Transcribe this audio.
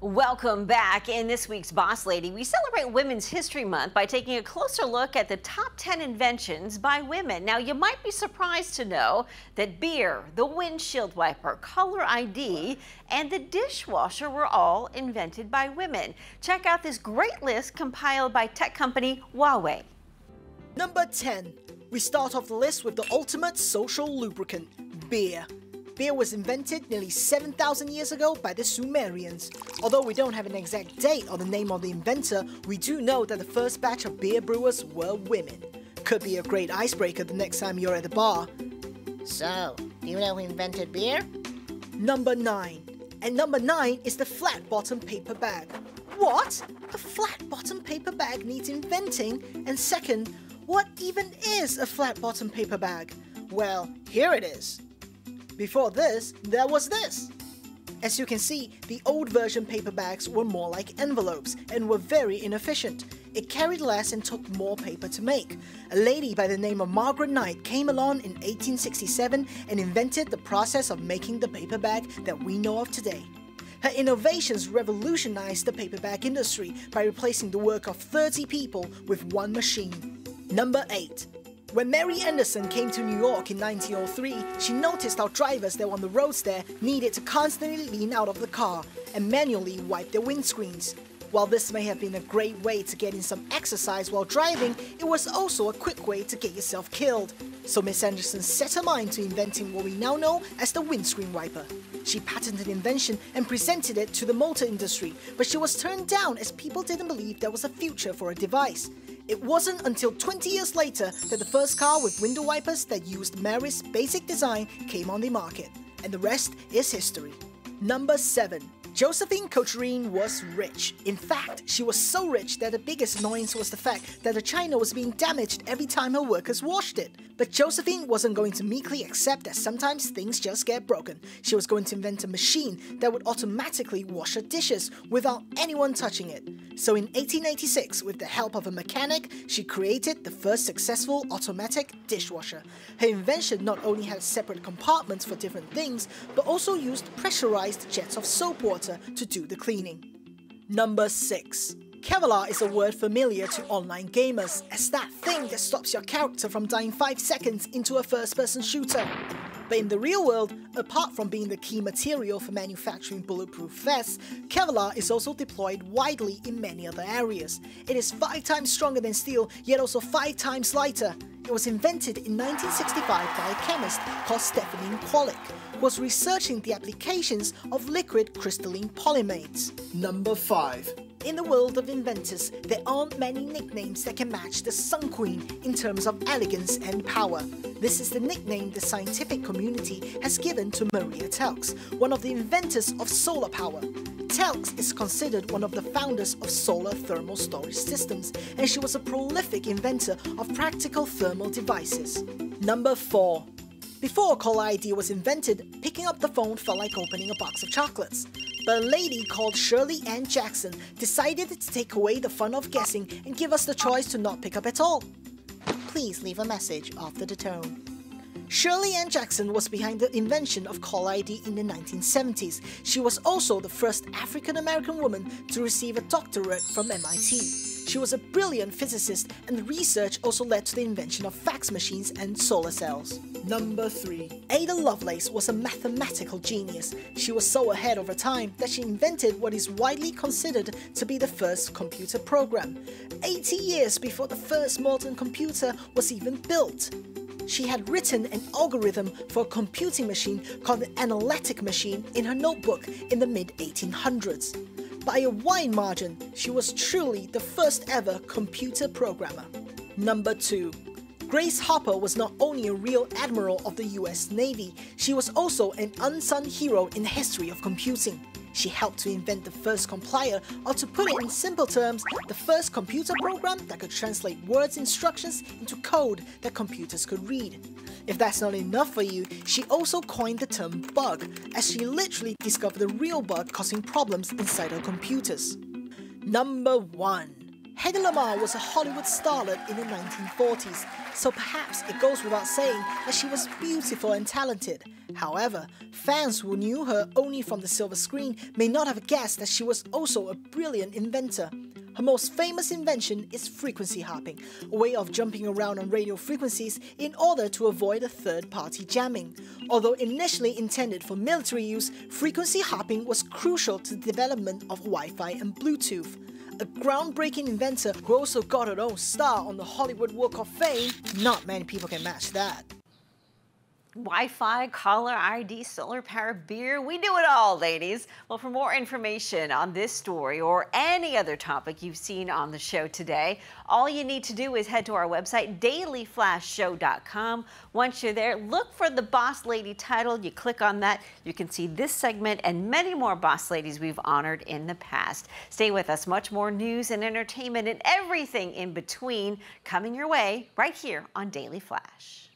Welcome back. In this week's Boss Lady, we celebrate Women's History Month by taking a closer look at the top 10 inventions by women. Now, you might be surprised to know that beer, the windshield wiper, caller ID, and the dishwasher were all invented by women. Check out this great list compiled by tech company Huawei. Number 10. We start off the list with the ultimate social lubricant, beer. Beer was invented nearly 7,000 years ago by the Sumerians. Although we don't have an exact date or the name of the inventor, we do know that the first batch of beer brewers were women. Could be a great icebreaker the next time you're at the bar. So, do you know who invented beer? Number 9. And number 9 is the flat bottom paper bag. What? A flat bottom paper bag needs inventing? And second, what even is a flat bottom paper bag? Well, here it is. Before this, there was this. As you can see, the old version paper bags were more like envelopes and were very inefficient. It carried less and took more paper to make. A lady by the name of Margaret Knight came along in 1867 and invented the process of making the paper bag that we know of today. Her innovations revolutionized the paper bag industry by replacing the work of 30 people with one machine. Number 8. When Mary Anderson came to New York in 1903, she noticed how drivers that were on the roads there needed to constantly lean out of the car and manually wipe their windscreens. While this may have been a great way to get in some exercise while driving, it was also a quick way to get yourself killed. So Miss Anderson set her mind to inventing what we now know as the windscreen wiper. She patented the invention and presented it to the motor industry, but she was turned down as people didn't believe there was a future for a device. It wasn't until 20 years later that the first car with window wipers that used Mary's basic design came on the market, and the rest is history. Number 7. Josephine Cochrane was rich. In fact, she was so rich that the biggest annoyance was the fact that the china was being damaged every time her workers washed it. But Josephine wasn't going to meekly accept that sometimes things just get broken. She was going to invent a machine that would automatically wash her dishes without anyone touching it. So in 1886, with the help of a mechanic, she created the first successful automatic dishwasher. Her invention not only had separate compartments for different things, but also used pressurized jets of soap water to do the cleaning. Number 6. Kevlar is a word familiar to online gamers as that thing that stops your character from dying 5 seconds into a first person shooter. But in the real world, apart from being the key material for manufacturing bulletproof vests, Kevlar is also deployed widely in many other areas. It is 5 times stronger than steel, yet also 5 times lighter. It was invented in 1965 by a chemist called Stephanie Kwolek, who was researching the applications of liquid crystalline polymates. Number 5. In the world of inventors, there aren't many nicknames that can match the Sun Queen in terms of elegance and power. This is the nickname the scientific community has given to Maria Telkes, one of the inventors of solar power. Telx is considered one of the founders of solar thermal storage systems, and she was a prolific inventor of practical thermal devices. Number 4. Before call ID was invented, picking up the phone felt like opening a box of chocolates. But a lady called Shirley Ann Jackson decided to take away the fun of guessing and give us the choice to not pick up at all. Please leave a message after the tone. Shirley Ann Jackson was behind the invention of call ID in the 1970s. She was also the first African American woman to receive a doctorate from MIT. She was a brilliant physicist, and research also led to the invention of fax machines and solar cells. Number 3. Ada Lovelace was a mathematical genius. She was so ahead of her time that she invented what is widely considered to be the first computer program. 80 years before the first modern computer was even built she had written an algorithm for a computing machine called the analytic machine in her notebook in the mid 1800s. By a wide margin, she was truly the first ever computer programmer. Number 2. Grace Hopper was not only a real admiral of the US Navy, she was also an unsung hero in the history of computing. She helped to invent the first compiler, or to put it in simple terms, the first computer program that could translate words instructions into code that computers could read. If that's not enough for you, she also coined the term bug, as she literally discovered the real bug causing problems inside her computers. Number 1. Hedy Lamarr was a Hollywood starlet in the 1940s, so perhaps it goes without saying that she was beautiful and talented. However, fans who knew her only from the silver screen may not have guessed that she was also a brilliant inventor. Her most famous invention is frequency hopping, a way of jumping around on radio frequencies in order to avoid a third party jamming. Although initially intended for military use, frequency hopping was crucial to the development of Wi Fi and Bluetooth. A groundbreaking inventor who also got her own star on the Hollywood Walk of Fame, not many people can match that. Wi-Fi, caller ID, solar power beer. We do it all, ladies. Well, for more information on this story or any other topic you've seen on the show today, all you need to do is head to our website, dailyflashshow.com. Once you're there, look for the Boss Lady title. You click on that, you can see this segment and many more Boss Ladies we've honored in the past. Stay with us. Much more news and entertainment and everything in between coming your way right here on Daily Flash.